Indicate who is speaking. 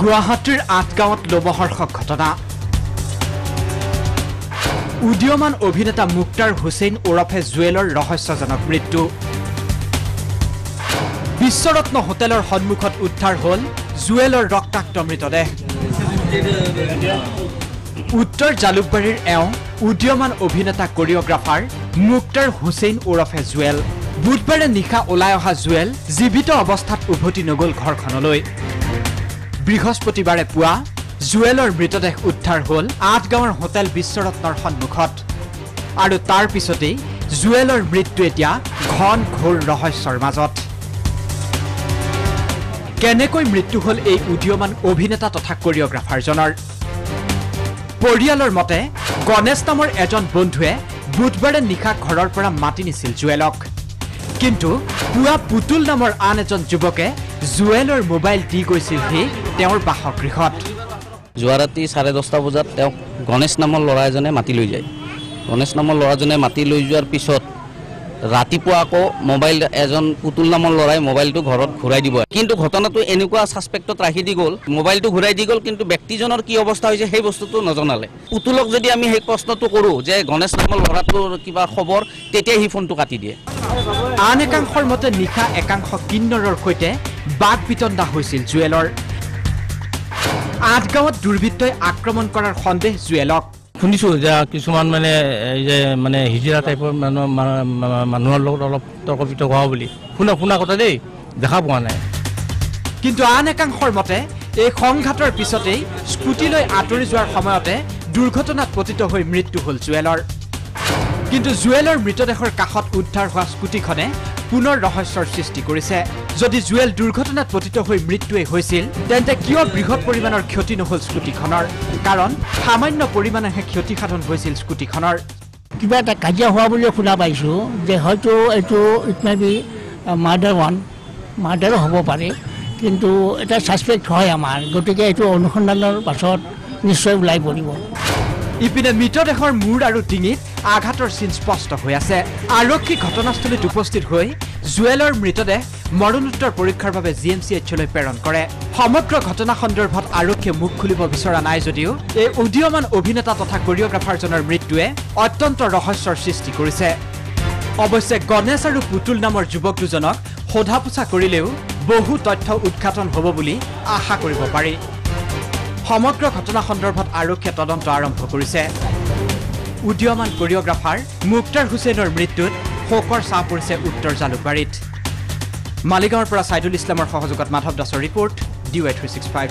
Speaker 1: গুৱাহাটীৰ আঠগাঁৱত লোমহৰ্ষক ঘটনা। উদীয়মান অভিনেতা মুক্তাৰ হুছেইন ওৰফে জুৱেলৰ ৰহস্যজনক মৃত্যু। বিশ্বৰত্ন হোটেলৰ সন্মুখত উদ্ধাৰ হ'ল জুৱেলৰ ৰক্তাক্ত মৃতদেহ। উত্তৰ জালুকবাৰীৰ এওঁ উদীয়মান অভিনেতা কৰিঅগ্ৰাফাৰ মুক্তাৰ হুছেইন ওৰফে জুৱেল। বুধবাৰে নিশা ওলাই অহা জুৱেল জীৱিত অৱস্থাত উভতি নগ'ল ঘৰখনলৈ। বৃহস্পতিবাৰে পুৱা জুৱেলৰ মৃতদেহ উদ্ধাৰ হ'ল আঠগাঁৱৰ হোটেল বিশ্বৰত্নৰ সন্মুখত। আৰু তাৰ পিছতেই জুৱেলৰ মৃত্যু এতিয়া ঘন ঘোৰ ৰহস্যৰ মাজত। কেনেকৈ মৃত্যু হ'ল এই উদীয়মান অভিনেতা তথা কৰিঅগ্ৰাফাৰজনৰ? পৰিয়ালৰ মতে গণেশ নামৰ এজন বন্ধুৱে বুধবাৰে নিশা ঘৰৰ পৰা মাতি নিছিল জুৱেলক। কিন্তু পুৱা পুতুল নামৰ আন এজন যুৱকে জুৱেলৰ মোবাইল দি গৈছিলহি তেওঁৰ বাসগৃহত।
Speaker 2: যোৱা ৰাতি চাৰে দহটা বজাত তেওঁক গণেশ নামৰ ল'ৰা এজনে মাতি লৈ যায়। গণেশ নামৰ ল'ৰাজনে মাতি লৈ যোৱাৰ পিছত ৰাতিপুৱা আকৌ মোবাইল এজন পুতুল নামৰ ল'ৰাই মোবাইলটো ঘৰত ঘূৰাই দিব। কিন্তু ঘটনাটো এনেকুৱা ছাছপেক্টত ৰাখি দি গ'ল মোবাইলটো ঘূৰাই দি গ'ল কিন্তু ব্যক্তিজনৰ কি অৱস্থা হৈছে সেই বস্তুটো নজনালে। পুতুলক যদি আমি সেই প্ৰশ্নটো কৰোঁ যে গণেশ নামৰ ল'ৰাটোৰ কিবা খবৰ তেতিয়া সি ফোনটো কাটি দিয়ে।
Speaker 1: আন একাংশৰ মতে নিশা একাংশ কিন্নৰৰ সৈতে বাক বিতণ্ডা হৈছিল জুৱেলৰ। আঠগাঁৱত দুৰ্বৃত্তই আক্ৰমণ কৰাৰ সন্দেহ জুৱেলক।
Speaker 3: শুনিছোঁ যে কিছুমান মানে এই যে মানে হিজিৰা টাইপৰ মানুহ মানুহৰ লগত অলপ তৰ্ক বিতৰ্ক হোৱা বুলি। শুনা শুনা কথা দেই দেখা পোৱা নাই।
Speaker 1: কিন্তু আন একাংশৰ মতে এই সংঘাতৰ পিছতেই স্কুটিলৈ আঁতৰি যোৱাৰ সময়তে দুৰ্ঘটনাত পতিত হৈ মৃত্যু হ'ল জুৱেলৰ। কিন্তু জুৱেলৰ মৃতদেহৰ কাষত উদ্ধাৰ হোৱা স্কুটিখনে পুনৰ ৰহস্যৰ সৃষ্টি কৰিছে। যদি জুৱেল দুৰ্ঘটনাত পতিত হৈ মৃত্যুৱেই হৈছিল তেন্তে কিয় বৃহৎ পৰিমাণৰ ক্ষতি নহ'ল স্কুটিখনৰ? কাৰণ সামান্য পৰিমাণেহে ক্ষতিসাধন হৈছিল স্কুটিখনৰ।
Speaker 4: কিবা এটা কাজিয়া হোৱা বুলিও শুনা পাইছোঁ যে হয়তো এইটো it may be murder one মাৰ্ডাৰো হ'ব পাৰে কিন্তু এটা ছাছপেক্ট হয় আমাৰ গতিকে এইটো অনুসন্ধানৰ পাছত নিশ্চয় ওলাই পৰিব।
Speaker 1: ইপিনে মৃতদেহৰ মূৰ আৰু ডিঙিত আঘাতৰ চিন স্পষ্ট হৈ আছে। আৰক্ষী ঘটনাস্থলীত উপস্থিত হৈ জুৱেলৰ মৃতদেহ মৰণোত্তৰ পৰীক্ষাৰ বাবে জি এম চি এইচলৈ প্ৰেৰণ কৰে। সমগ্ৰ ঘটনা সন্দৰ্ভত আৰক্ষীয়ে মুখ খুলিব বিচৰা নাই যদিও এই উদীয়মান অভিনেতা তথা কৰিঅগ্ৰাফাৰজনৰ মৃত্যুৱে অত্যন্ত ৰহস্যৰ সৃষ্টি কৰিছে। অৱশ্যে গণেশ আৰু পুতুল নামৰ যুৱক দুজনক সোধা পোছা কৰিলেও বহু তথ্য উদঘাটন হ'ব বুলি আশা কৰিব পাৰি। সমগ্ৰ ঘটনা সন্দৰ্ভত আৰক্ষীয়ে তদন্ত আৰম্ভ কৰিছে। উদীয়মান কৰিঅগ্ৰাফাৰ মুক্তাৰ হুছেইনৰ মৃত্যুত শোকৰ ছাঁ পৰিছে উত্তৰ জালুকবাৰীত। মালিগাঁৱৰ পৰা ছাইদুল ইছলামৰ সহযোগত মাধৱ দাসৰ report D Y three six five.